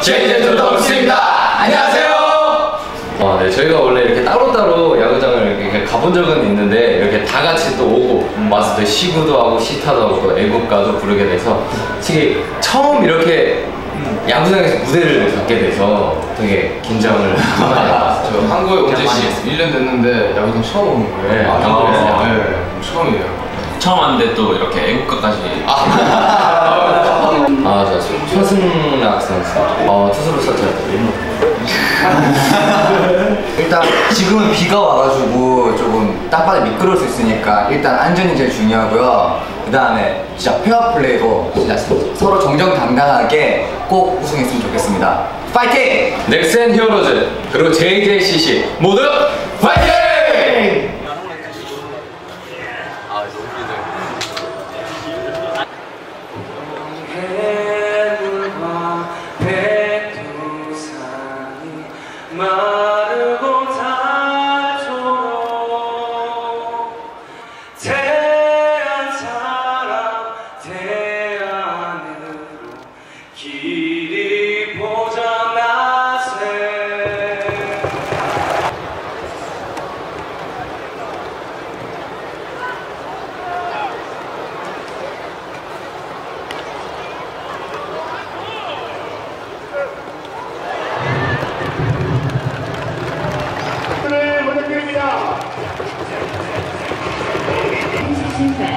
제이제트도 없습니다. 안녕하세요. 어, 네, 저희가 원래 이렇게 따로따로 야구장을 이렇게 가본 적은 있는데 이렇게 다 같이 또 오고 음. 와서 또 시구도 하고 시타도 하고 애국가도 부르게 돼서 솔직히 처음 이렇게 야구장에서 무대를 갖게 돼서 되게 긴장을 많이 받았어요. 저 한국에 온 지 1년 됐는데 야구장 처음 오는 거예요. 네, 아, 아, 한국에서? 네. 네, 네, 처음이에요. 처음 왔는데 또 이렇게 애국가까지 아, 아, 아, 아, 아, 아, 아, 아, 아, 아, 선수. 어, 투수로서 제가. 일단 지금은 비가 와가지고 조금 땅바닥 미끄러울 수 있으니까 일단 안전이 제일 중요하고요. 그 다음에 진짜 페어 플레이로 진짜 서로 정정당당하게 꼭 우승했으면 좋겠습니다. 파이팅! 넥센 히어로즈 그리고 JJCC 모두 파이팅! 해물과 길이 보자 나세 네, 부탁드립니다. 신발